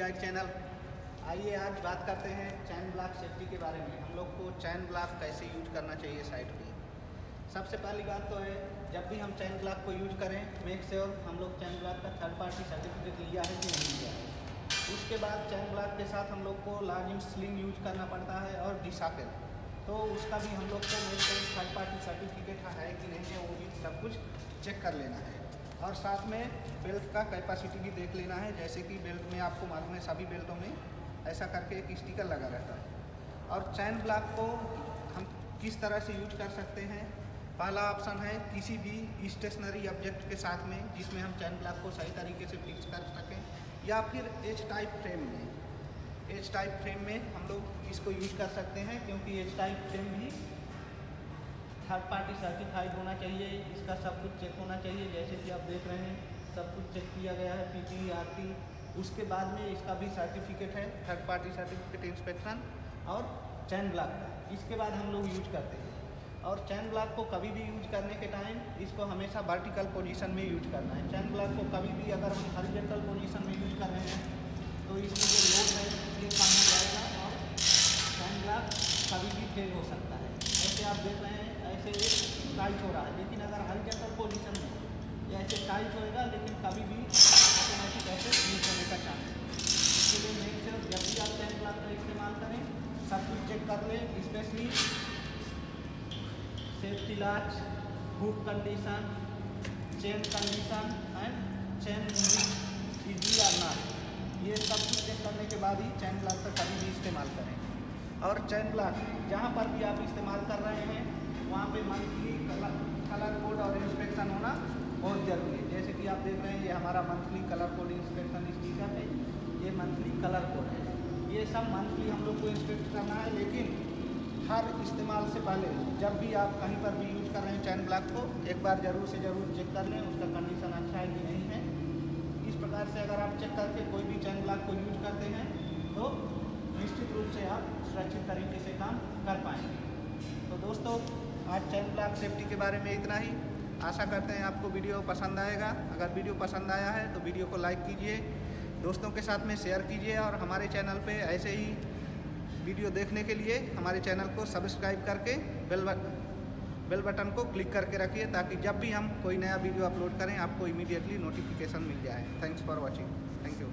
Guide channel आइए आज बात करते हैं चैन ब्लॉक सेफ्टी के बारे में। हम लोग को चैन ब्लॉक कैसे यूज़ करना चाहिए साइट पे सबसे पहली बात तो है, जब भी हम चैन ब्लॉक को यूज़ करें मेक श्योर हम लोग चैन ब्लॉक का थर्ड पार्टी सर्टिफिकेट लिया है कि नहीं लिया है। उसके बाद चैन ब्लॉक के साथ हम लोग को लाजिम स्लिंग यूज़ करना पड़ता है और डिसाकल तो उसका भी हम लोग को श्योर थर्ड पार्टी सर्टिफिकेट है कि नहीं है, वो भी सब कुछ चेक कर लेना है। और साथ में बेल्ट का कैपेसिटी भी देख लेना है, जैसे कि बेल्ट में आपको मालूम है सभी बेल्टों में ऐसा करके एक स्टिकर लगा रहता है। और चैन ब्लॉक को हम किस तरह से यूज़ कर सकते हैं? पहला ऑप्शन है किसी भी स्टेशनरी ऑब्जेक्ट के साथ में, जिसमें हम चैन ब्लॉक को सही तरीके से फिक्स कर सकें, या फिर एच टाइप फ्रेम में। एच टाइप फ्रेम में हम लोग इसको यूज़ कर सकते हैं, क्योंकि एच टाइप फ्रेम भी थर्ड पार्टी सर्टिफाइड होना चाहिए, इसका सब कुछ चेक होना चाहिए, जैसे कि आप देख रहे हैं, सब कुछ चेक किया गया है पी पी आर टी उसके बाद में इसका भी सर्टिफिकेट है थर्ड पार्टी सर्टिफिकेट इंस्पेक्शन और चैन ब्लॉक इसके बाद हम लोग यूज़ करते हैं। और चैन ब्लॉक को कभी भी यूज़ करने के टाइम इसको हमेशा वर्टिकल पोजीशन में यूज़ करना है। चैन ब्लॉक को कभी भी अगर हम हॉरिजॉन्टल पोजीशन में यूज़ कर रहे हैं तो इसमें जो लोड है ये कम हो जाएगा और चैन ब्लॉक कभी भी फेल हो सकता है। आप देख रहे हैं, ऐसे टाइट हो रहा है। लेकिन अगर हल्के हॉरिजॉन्टल पोजीशन में, ये ऐसे टाइट होएगा, लेकिन कभी भी ऑटोमेटिक ऐसे यूज़ होने का चांस है। इसके लिए मेक श्योर जब भी आप चैन ब्लॉक का इस्तेमाल करें सब कुछ चेक कर लें specially safety latch hook condition chain condition and chain easy और नॉट ये सब कुछ चेक करने के बाद ही चैन ब्लॉक का कभी भी इस्तेमाल करें। और चैन ब्लॉक, जहाँ पर भी आप इस्तेमाल कर रहे हैं, वहाँ पे मंथली कलर कलर कोड और इंस्पेक्शन होना बहुत ज़रूरी है। जैसे कि आप देख रहे हैं, ये हमारा monthly colour code inspection sticker है, ये मंथली कलर कोड है। ये सब मंथली हम लोग को इंस्पेक्ट करना है, लेकिन हर इस्तेमाल से पहले जब भी आप कहीं पर भी यूज़ कर रहे हैं चैन ब्लॉक को, एक बार ज़रूर से ज़रूर चेक कर लें, उसका कंडीशन अच्छा है कि नहीं है। इस प्रकार से अगर आप चेक करके कोई भी चैन ब्लॉक को यूज़ करते हैं तो निश्चित रूप से आप सुरक्षित तरीके से काम कर पाएँगे। तो दोस्तों, आज चैन ब्लॉक सेफ्टी के बारे में इतना ही। आशा करते हैं आपको वीडियो पसंद आएगा। अगर वीडियो पसंद आया है तो वीडियो को लाइक कीजिए, दोस्तों के साथ में शेयर कीजिए, और हमारे चैनल पे ऐसे ही वीडियो देखने के लिए हमारे चैनल को सब्सक्राइब करके बेल बेल बटन को क्लिक करके रखिए, ताकि जब भी हम कोई नया वीडियो अपलोड करें, आपको इमीडिएटली नोटिफिकेशन मिल जाए। Thanks for watching thank you